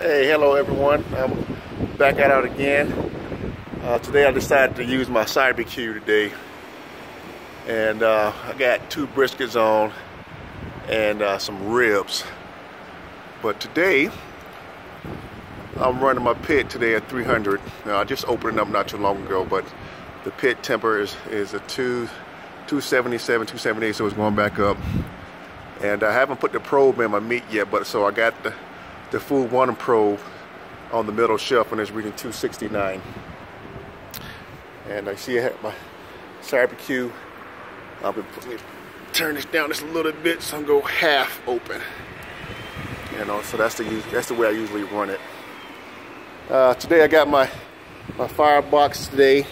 Hey, hello everyone. I'm back it again. Uh, today I decided to use my barbecue today. And uh, I got two briskets on and uh, some ribs. But today, I'm running my pit today at 300. Now, I just opened it up not too long ago, but the pit temper is, is a two, 277, 278, so it's going back up. And I haven't put the probe in my meat yet, but so I got the the Food One probe on the middle shelf and it's reading 269. And I see I have my barbecue. I'll be turn this down just a little bit so I'm go half open. You know, so that's the that's the way I usually run it. Uh, today I got my my firebox today.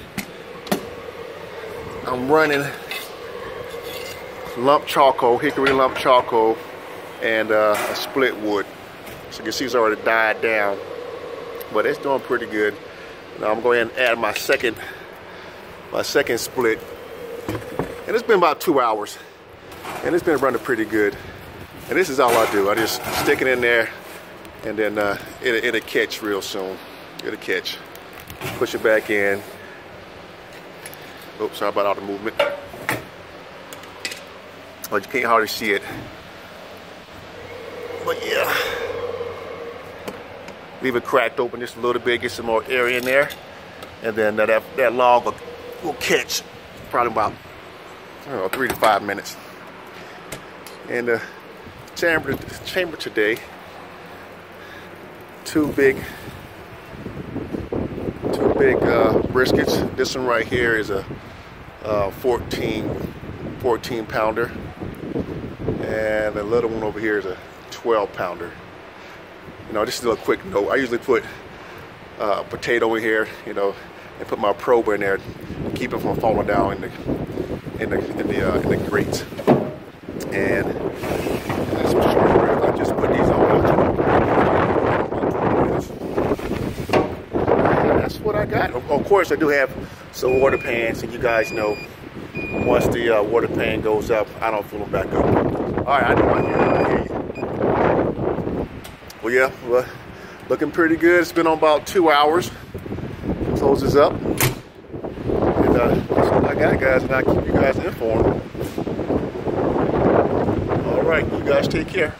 I'm running lump charcoal, hickory lump charcoal, and uh, a split wood. So you can see it's already died down. But it's doing pretty good. Now I'm going to add my second my second split. And it's been about two hours. And it's been running pretty good. And this is all I do. I just stick it in there and then uh, it, it'll catch real soon. It'll catch. Push it back in. Oops, sorry about all the movement. But you can't hardly see it. But yeah leave it cracked open just a little bit, get some more air in there. And then that, that log will, will catch probably about know, three to five minutes. And the chamber, chamber today, two big, two big uh, briskets. This one right here is a uh, 14, 14 pounder. And the little one over here is a 12 pounder. You know, just a little quick note. I usually put uh, potato in here, you know, and put my probe in there to keep it from falling down in the in the in the, uh, in the grate. And I just put these on. That's what I got. Of, of, course, I do have some water pans, and you guys know once the uh, water pan goes up, I don't fill them back up. All right, I know I hear you. Well, yeah, well, looking pretty good. It's been on about two hours. Closes up. And uh, that's what I got, guys, and I'll keep you guys informed. All right, you guys take care.